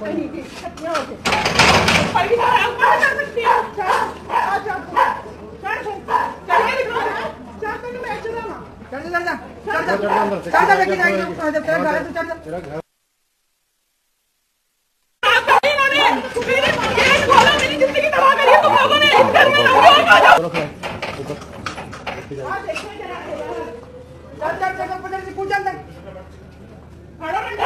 कहीं की छटना हो पूजा खड़ा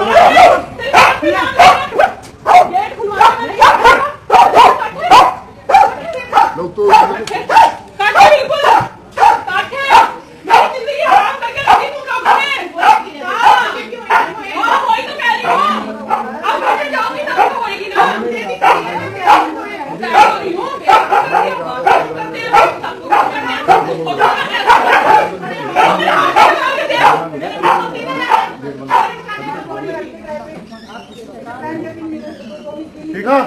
ọ̀pọ̀lọpọ̀. ठीक है